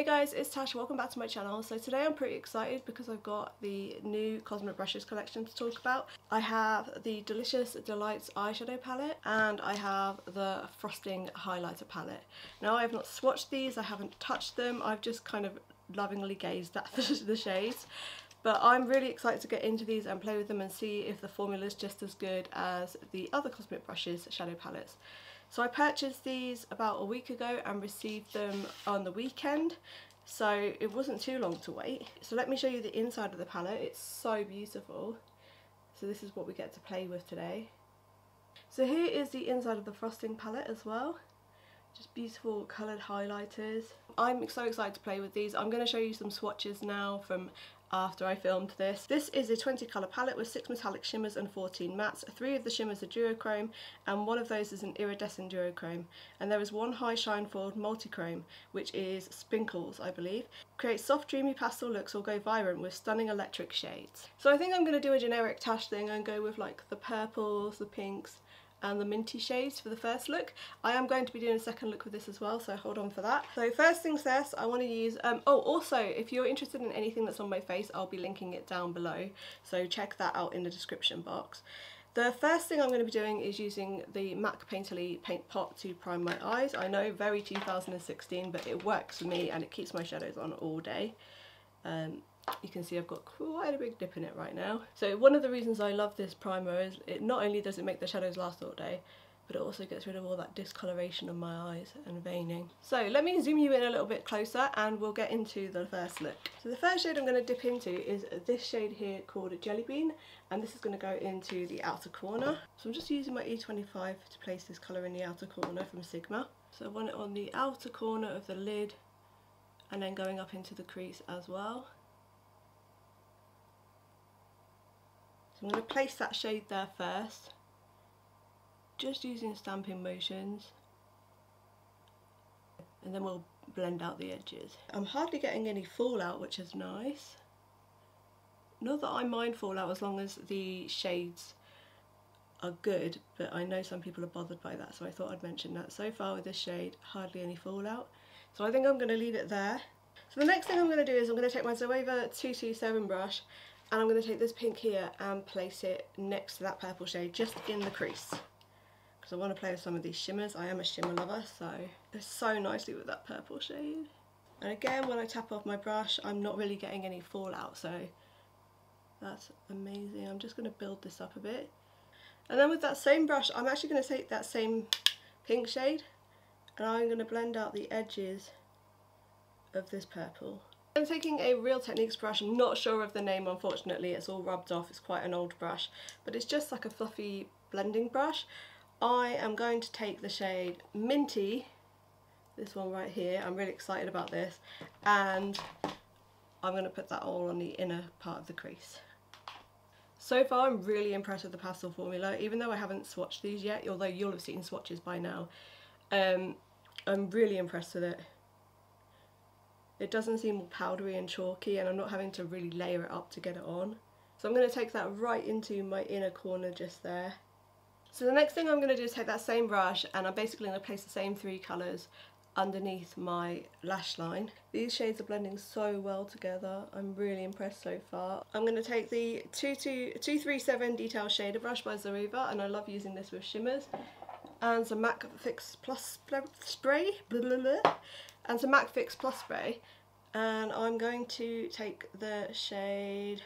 Hey guys, it's Tash, welcome back to my channel. So today I'm pretty excited because I've got the new Cosmic Brushes collection to talk about. I have the Delicious Delights eyeshadow palette and I have the Frosting highlighter palette. Now I have not swatched these, I haven't touched them, I've just kind of lovingly gazed at the shades. But I'm really excited to get into these and play with them and see if the formula is just as good as the other Cosmic Brushes shadow palettes. So I purchased these about a week ago and received them on the weekend so it wasn't too long to wait. So let me show you the inside of the palette, it's so beautiful. So this is what we get to play with today. So here is the inside of the frosting palette as well. Just beautiful coloured highlighters. I'm so excited to play with these. I'm going to show you some swatches now from after I filmed this. This is a 20 colour palette with 6 metallic shimmers and 14 mattes. Three of the shimmers are duochrome and one of those is an iridescent duochrome. And there is one high shine foiled multichrome which is Sprinkles I believe. Create soft dreamy pastel looks or go vibrant with stunning electric shades. So I think I'm going to do a generic Tash thing and go with like the purples, the pinks, and the minty shades for the first look. I am going to be doing a second look with this as well, so hold on for that. So first things first, I want to use, um, oh also if you're interested in anything that's on my face, I'll be linking it down below, so check that out in the description box. The first thing I'm going to be doing is using the MAC Painterly Paint Pot to prime my eyes. I know, very 2016, but it works for me and it keeps my shadows on all day. Um, you can see I've got quite a big dip in it right now. So one of the reasons I love this primer is it not only does it make the shadows last all day, but it also gets rid of all that discoloration on my eyes and veining. So let me zoom you in a little bit closer and we'll get into the first look. So the first shade I'm going to dip into is this shade here called Jelly Bean and this is going to go into the outer corner. So I'm just using my E25 to place this colour in the outer corner from Sigma. So I want it on the outer corner of the lid and then going up into the crease as well. So I'm going to place that shade there first, just using stamping motions, and then we'll blend out the edges. I'm hardly getting any fallout, which is nice. Not that I mind fallout as long as the shades are good, but I know some people are bothered by that, so I thought I'd mention that. So far with this shade, hardly any fallout. So I think I'm going to leave it there. So the next thing I'm going to do is I'm going to take my Zoeva 227 brush and I'm going to take this pink here and place it next to that purple shade just in the crease because I want to play with some of these shimmers. I am a shimmer lover so it's so nicely with that purple shade. And again when I tap off my brush I'm not really getting any fallout so that's amazing. I'm just going to build this up a bit. And then with that same brush I'm actually going to take that same pink shade and I'm going to blend out the edges of this purple. I'm taking a Real Techniques brush, I'm not sure of the name unfortunately, it's all rubbed off, it's quite an old brush, but it's just like a fluffy blending brush. I am going to take the shade Minty, this one right here, I'm really excited about this, and I'm going to put that all on the inner part of the crease. So far I'm really impressed with the pastel formula, even though I haven't swatched these yet, although you'll have seen swatches by now. Um, I'm really impressed with it. It doesn't seem powdery and chalky and I'm not having to really layer it up to get it on. So I'm going to take that right into my inner corner just there. So the next thing I'm going to do is take that same brush and I'm basically going to place the same three colours underneath my lash line. These shades are blending so well together. I'm really impressed so far. I'm going to take the 237 Detail Shader Brush by Zoeva and I love using this with shimmers and some MAC Fix Plus spray blah, blah, blah, and some MAC Fix Plus spray and I'm going to take the shade,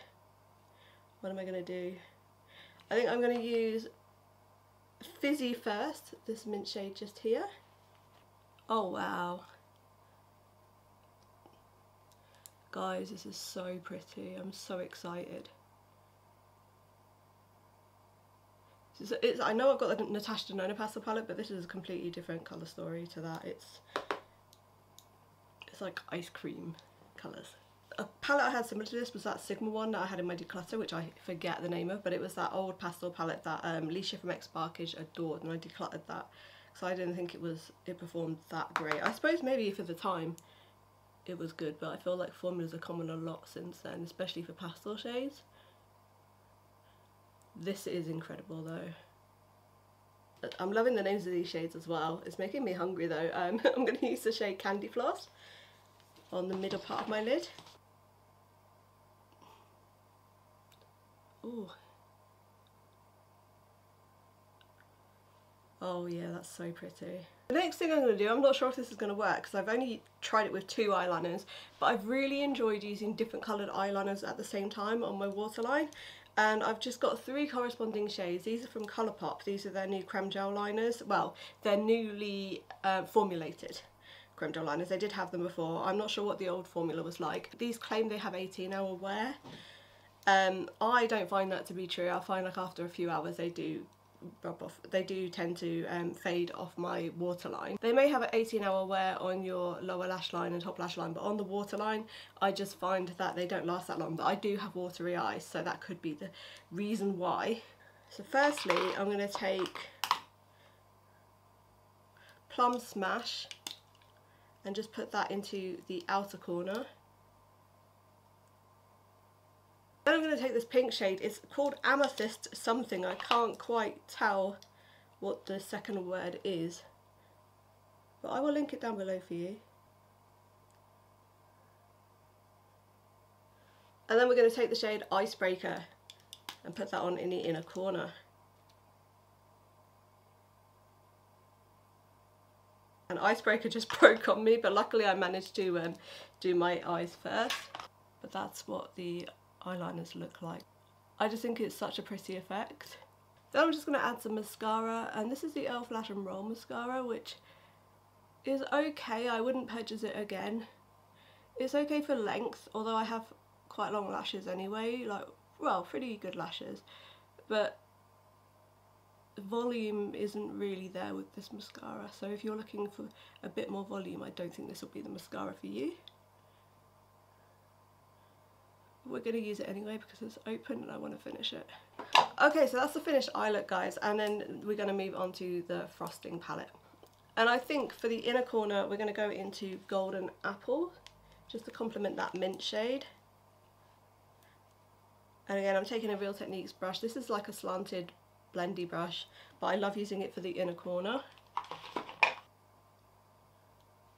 what am I going to do? I think I'm going to use Fizzy first, this mint shade just here. Oh wow. Guys, this is so pretty. I'm so excited. It's, it's, I know I've got the Natasha Denona pastel palette, but this is a completely different colour story to that. It's it's like ice cream colours. A palette I had similar to this was that Sigma one that I had in my declutter, which I forget the name of, but it was that old pastel palette that um, Leisha from Xsparkage adored, and I decluttered that because I didn't think it was it performed that great. I suppose maybe for the time it was good, but I feel like formulas are common a lot since then, especially for pastel shades. This is incredible though. I'm loving the names of these shades as well. It's making me hungry though. Um, I'm going to use the shade Candy Floss. on the middle part of my lid. Ooh. Oh yeah, that's so pretty. The next thing I'm going to do, I'm not sure if this is going to work because I've only tried it with two eyeliners, but I've really enjoyed using different coloured eyeliners at the same time on my waterline. And I've just got three corresponding shades. These are from Colourpop. These are their new creme gel liners. Well, they're newly uh, formulated creme gel liners. They did have them before. I'm not sure what the old formula was like. These claim they have 18 hour wear. Um, I don't find that to be true. I find like after a few hours they do rub off. They do tend to um, fade off my waterline. They may have an 18 hour wear on your lower lash line and top lash line, but on the waterline, I just find that they don't last that long. But I do have watery eyes, so that could be the reason why. So firstly, I'm going to take Plum Smash and just put that into the outer corner. Then I'm going to take this pink shade, it's called Amethyst something, I can't quite tell what the second word is. But I will link it down below for you. And then we're going to take the shade Icebreaker and put that on in the inner corner. An icebreaker just broke on me, but luckily I managed to um, do my eyes first. But that's what the eyeliners look like. I just think it's such a pretty effect. Then I'm just going to add some mascara and this is the e.l.f. Lash and Roll Mascara which is okay, I wouldn't purchase it again. It's okay for length, although I have quite long lashes anyway, like, well, pretty good lashes, but volume isn't really there with this mascara, so if you're looking for a bit more volume, I don't think this will be the mascara for you we're going to use it anyway because it's open and I want to finish it. Okay, so that's the finished eye look, guys, and then we're going to move on to the frosting palette. And I think for the inner corner, we're going to go into Golden Apple, just to complement that mint shade. And again, I'm taking a Real Techniques brush. This is like a slanted blendy brush, but I love using it for the inner corner.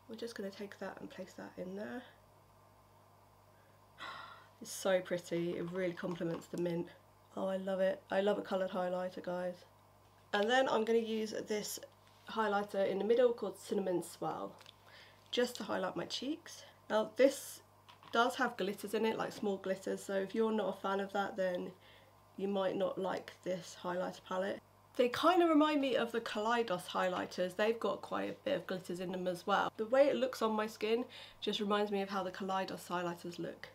We're just going to take that and place that in there. It's so pretty, it really complements the mint. Oh, I love it. I love a coloured highlighter, guys. And then I'm going to use this highlighter in the middle called Cinnamon Swirl, just to highlight my cheeks. Now this does have glitters in it, like small glitters, so if you're not a fan of that, then you might not like this highlighter palette. They kind of remind me of the Kaleidos highlighters. They've got quite a bit of glitters in them as well. The way it looks on my skin just reminds me of how the Kaleidos highlighters look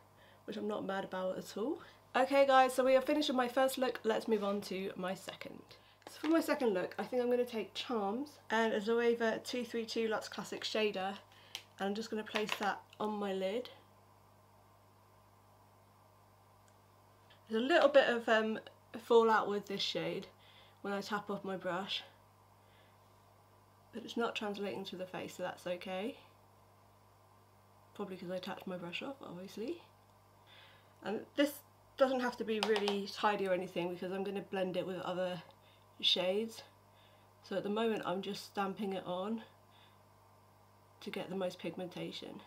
which I'm not mad about at all. Okay guys, so we are finished with my first look, let's move on to my second. So for my second look, I think I'm going to take Charms and a Zoeva 232 Luxe Classic Shader and I'm just going to place that on my lid. There's a little bit of um, fallout with this shade when I tap off my brush but it's not translating to the face so that's okay. Probably because I tapped my brush off obviously. And this doesn't have to be really tidy or anything because I'm going to blend it with other shades. So at the moment I'm just stamping it on to get the most pigmentation.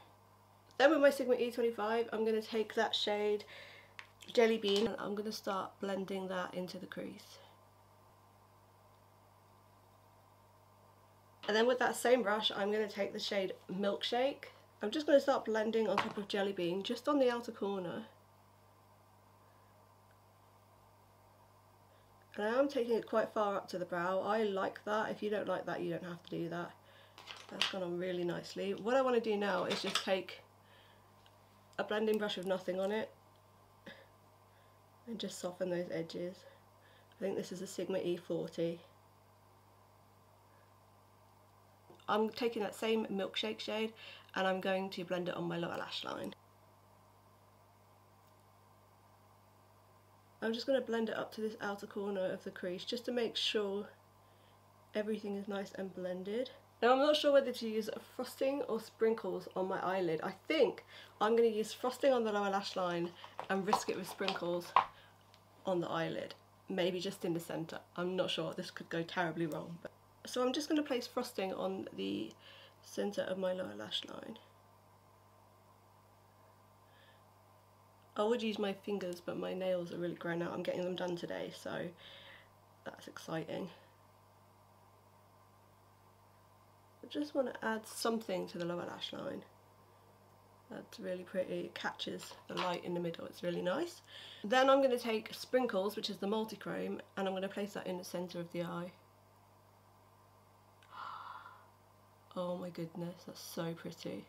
Then with my Sigma E25 I'm going to take that shade Jelly Bean and I'm going to start blending that into the crease. And then with that same brush I'm going to take the shade Milkshake. I'm just going to start blending on top of Jelly Bean just on the outer corner. And I am taking it quite far up to the brow. I like that. If you don't like that, you don't have to do that. That's gone on really nicely. What I want to do now is just take a blending brush with nothing on it and just soften those edges. I think this is a Sigma E40. I'm taking that same milkshake shade and I'm going to blend it on my lower lash line. I'm just going to blend it up to this outer corner of the crease just to make sure everything is nice and blended. Now I'm not sure whether to use frosting or sprinkles on my eyelid. I think I'm going to use frosting on the lower lash line and risk it with sprinkles on the eyelid. Maybe just in the centre. I'm not sure. This could go terribly wrong. But... So I'm just going to place frosting on the centre of my lower lash line. I would use my fingers but my nails are really grown out. I'm getting them done today so that's exciting. I just want to add something to the lower lash line. That's really pretty, it catches the light in the middle, it's really nice. Then I'm going to take Sprinkles, which is the multi-chrome, and I'm going to place that in the centre of the eye. Oh my goodness, that's so pretty.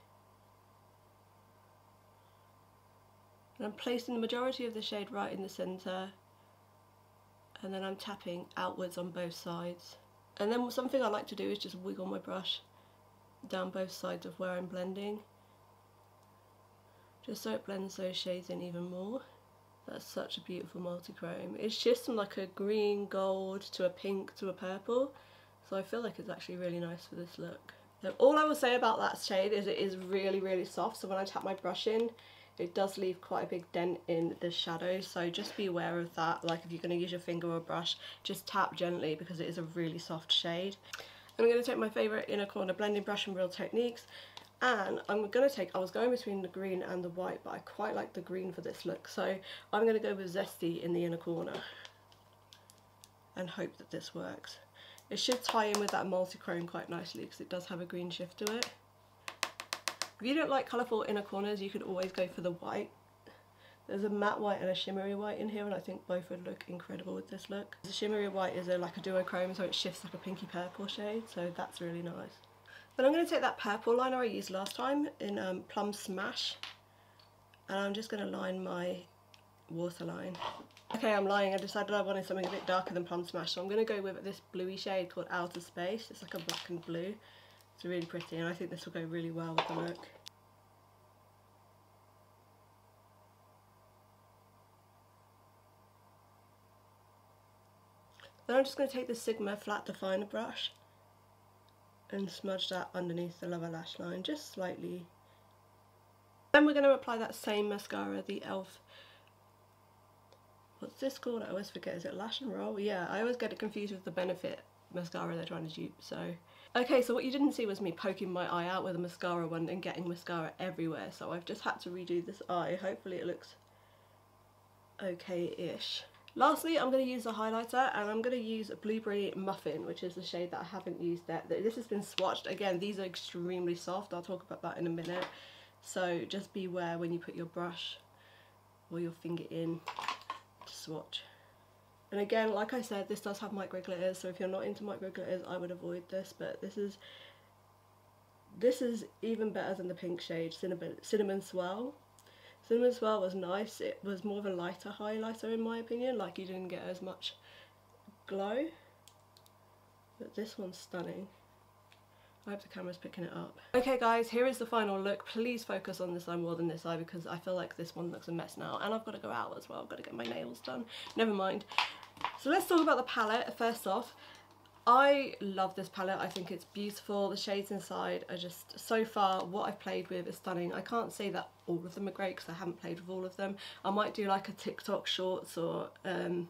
And I'm placing the majority of the shade right in the centre and then I'm tapping outwards on both sides. And then something I like to do is just wiggle my brush down both sides of where I'm blending just so it blends those shades in even more. That's such a beautiful multi-chrome. It's just from like a green, gold to a pink to a purple so I feel like it's actually really nice for this look. So all I will say about that shade is it is really really soft so when I tap my brush in it does leave quite a big dent in the shadow so just be aware of that like if you're going to use your finger or brush just tap gently because it is a really soft shade. I'm going to take my favourite inner corner blending brush from Real Techniques and I'm going to take, I was going between the green and the white but I quite like the green for this look so I'm going to go with Zesty in the inner corner and hope that this works. It should tie in with that multi-chrome quite nicely because it does have a green shift to it. If you don't like colourful inner corners, you could always go for the white. There's a matte white and a shimmery white in here and I think both would look incredible with this look. The shimmery white is a, like a duochrome so it shifts like a pinky purple shade so that's really nice. Then I'm going to take that purple liner I used last time in um, Plum Smash and I'm just going to line my waterline. Okay, I'm lying. I decided I wanted something a bit darker than Plum Smash, so I'm going to go with this bluey shade called Outer Space. It's like a black and blue. It's really pretty and I think this will go really well with the look. Then I'm just going to take the Sigma flat definer brush and smudge that underneath the lower lash line just slightly. Then we're going to apply that same mascara, the e.l.f. What's this called? I always forget. Is it Lash and Roll? Yeah, I always get it confused with the Benefit mascara they're trying to dupe, so Okay, so what you didn't see was me poking my eye out with a mascara one and getting mascara everywhere, so I've just had to redo this eye. Hopefully it looks okay-ish. Lastly, I'm going to use a highlighter and I'm going to use a Blueberry Muffin, which is the shade that I haven't used yet. This has been swatched. Again, these are extremely soft. I'll talk about that in a minute. So just beware when you put your brush or your finger in to swatch. And again, like I said, this does have micro glitters, so if you're not into micro glitters, I would avoid this, but this is this is even better than the pink shade, Cinnamon, Cinnamon Swirl. Cinnamon Swirl was nice, it was more of a lighter highlighter in my opinion, like you didn't get as much glow. But this one's stunning. I hope the camera's picking it up. Okay guys, here is the final look. Please focus on this eye more than this eye because I feel like this one looks a mess now. And I've got to go out as well. I've got to get my nails done. Never mind. So let's talk about the palette first off. I love this palette, I think it's beautiful, the shades inside are just, so far what I've played with is stunning. I can't say that all of them are great because I haven't played with all of them. I might do like a TikTok shorts or um,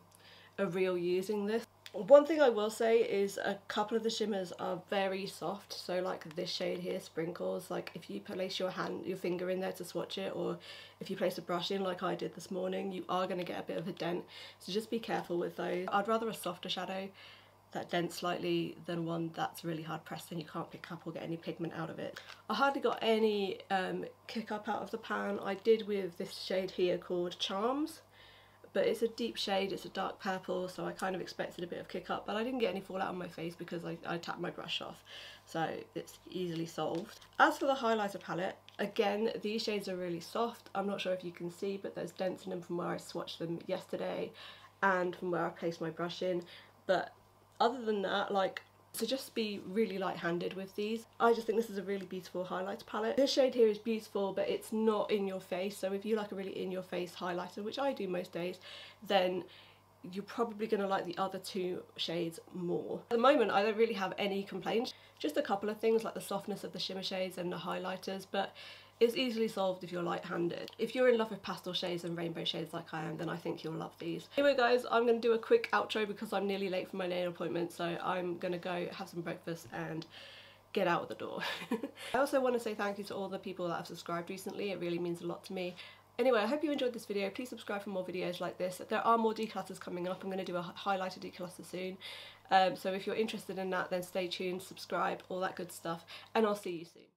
a reel using this. One thing I will say is a couple of the shimmers are very soft, so like this shade here, Sprinkles, like if you place your hand, your finger in there to swatch it, or if you place a brush in like I did this morning, you are going to get a bit of a dent, so just be careful with those. I'd rather a softer shadow that dents slightly than one that's really hard pressed and you can't pick up or get any pigment out of it. I hardly got any um, kick up out of the pan. I did with this shade here called Charms but it's a deep shade, it's a dark purple, so I kind of expected a bit of kick up, but I didn't get any fallout on my face because I, I tapped my brush off, so it's easily solved. As for the highlighter palette, again, these shades are really soft. I'm not sure if you can see, but there's dents in them from where I swatched them yesterday and from where I placed my brush in, but other than that, like, so just be really light-handed with these. I just think this is a really beautiful highlighter palette. This shade here is beautiful but it's not in your face so if you like a really in your face highlighter, which I do most days, then you're probably going to like the other two shades more. At the moment I don't really have any complaints, just a couple of things like the softness of the shimmer shades and the highlighters but it's easily solved if you're light-handed. If you're in love with pastel shades and rainbow shades like I am, then I think you'll love these. Anyway guys, I'm going to do a quick outro because I'm nearly late for my nail appointment, so I'm going to go have some breakfast and get out of the door. I also want to say thank you to all the people that have subscribed recently, it really means a lot to me. Anyway, I hope you enjoyed this video. Please subscribe for more videos like this. There are more declutters coming up. I'm going to do a highlighter declutter soon. Um, so if you're interested in that, then stay tuned, subscribe, all that good stuff. And I'll see you soon.